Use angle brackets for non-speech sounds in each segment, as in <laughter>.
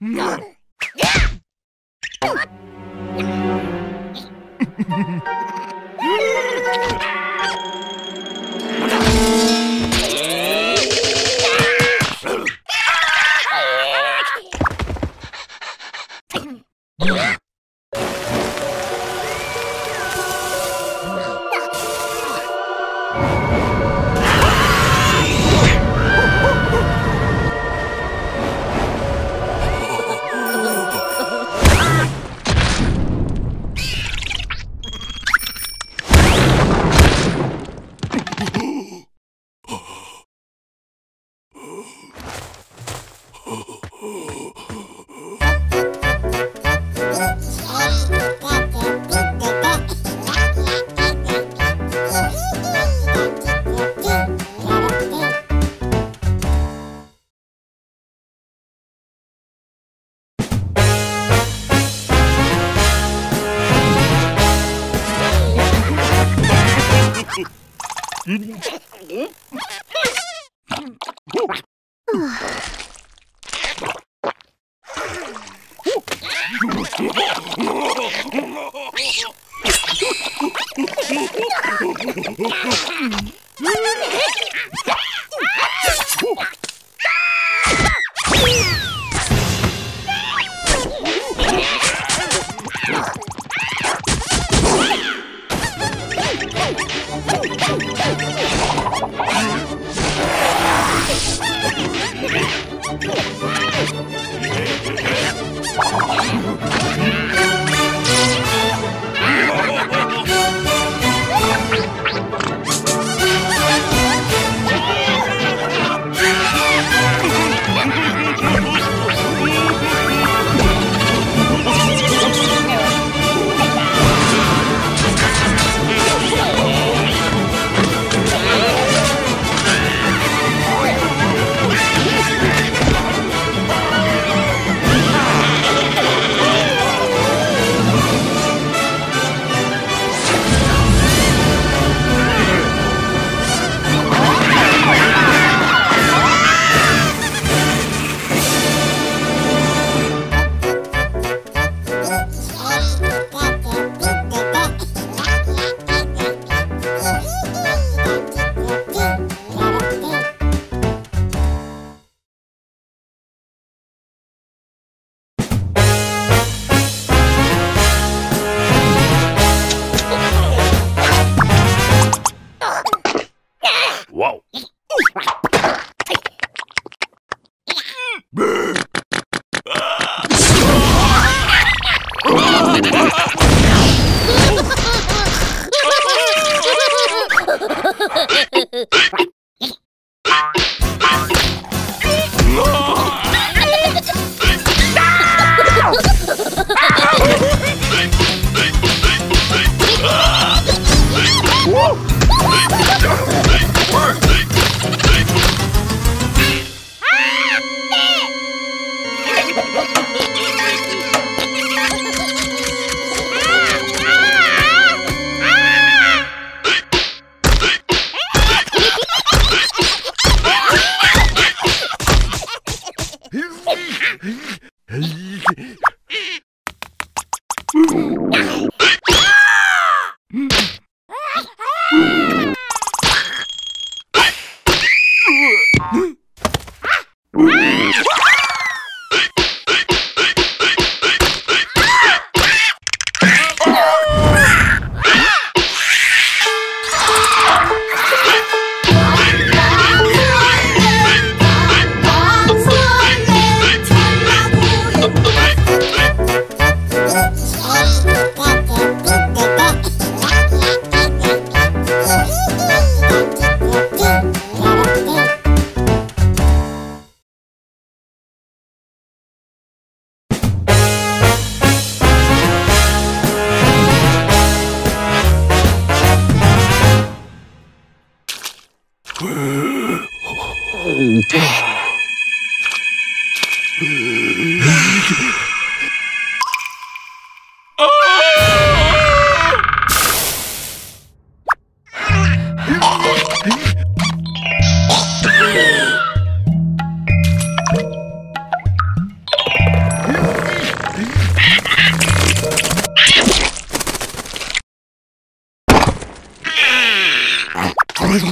Yeah! <laughs> <laughs> <laughs> ハハハハハ!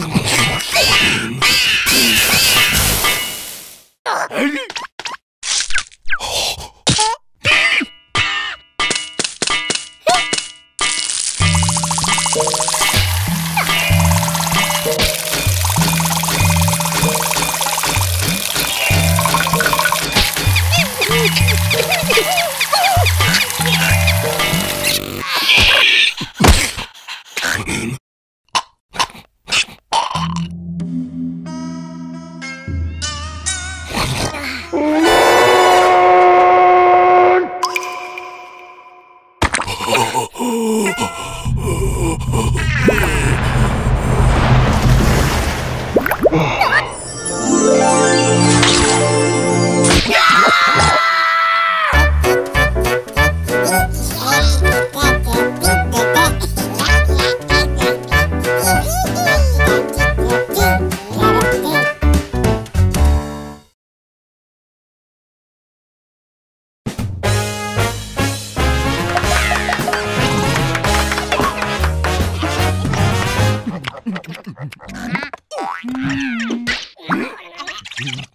もう。Yeah.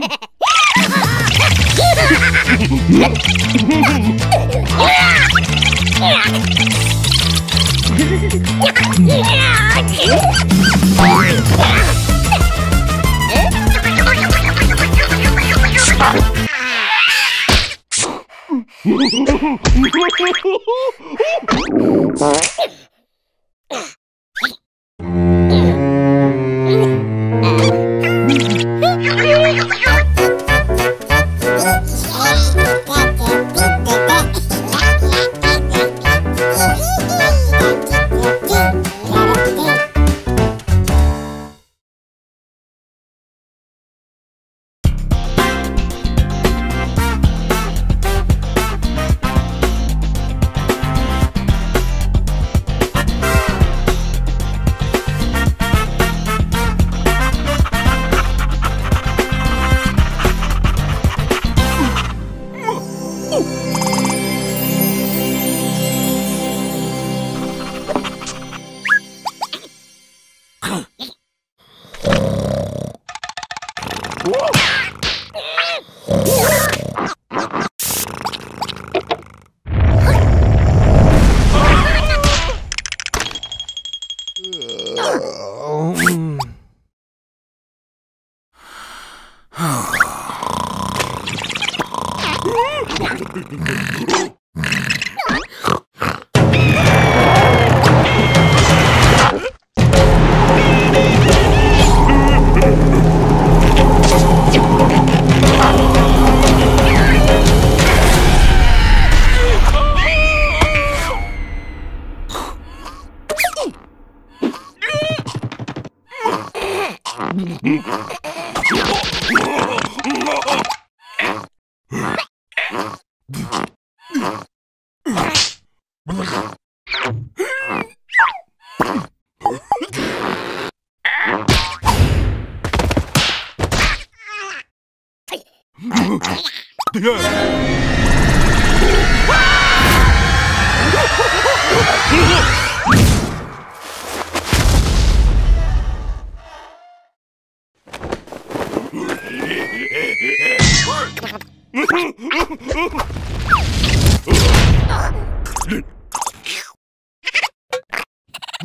「Yeah.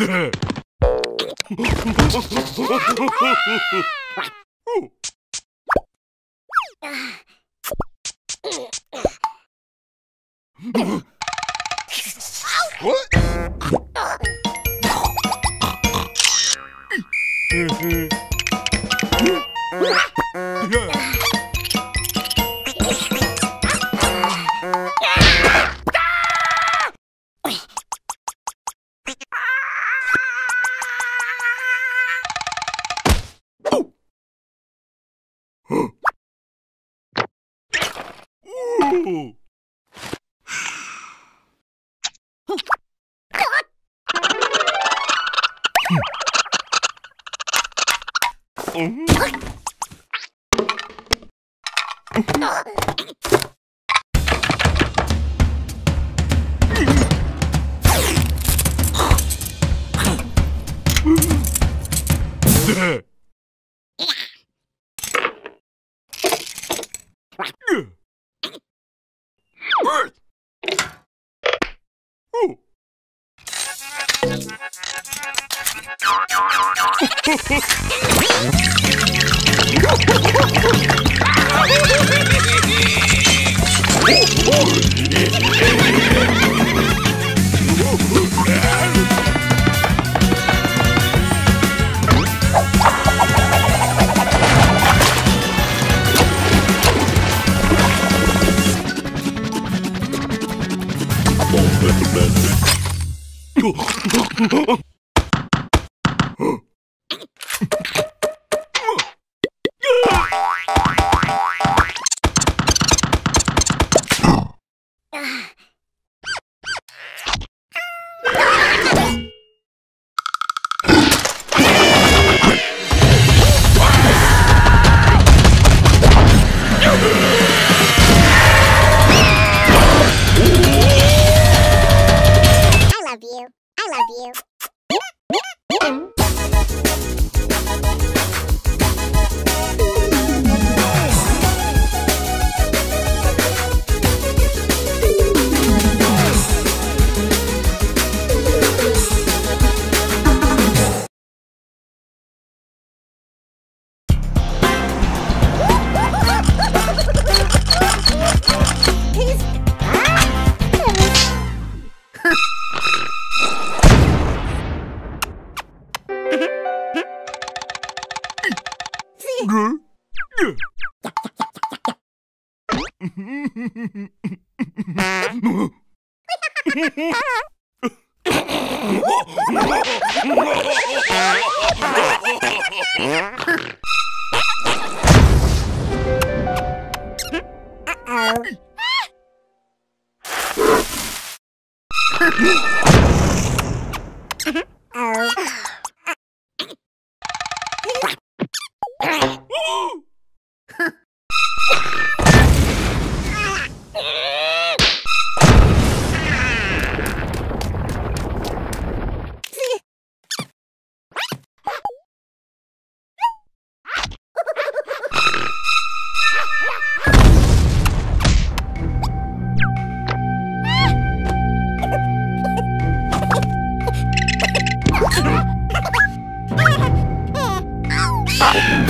く <laughs> I Yeah.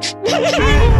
Ha <laughs>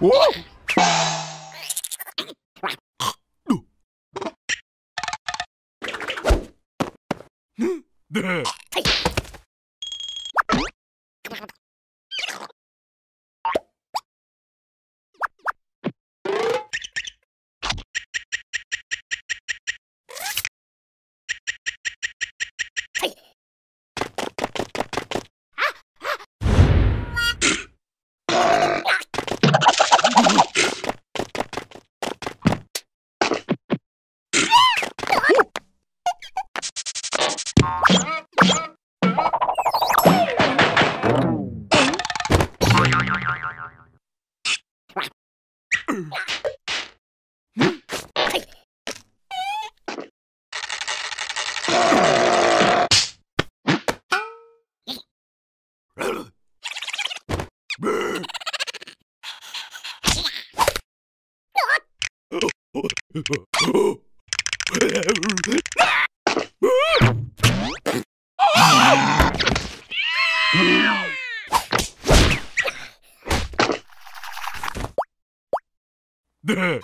でで <laughs> で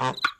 Oh.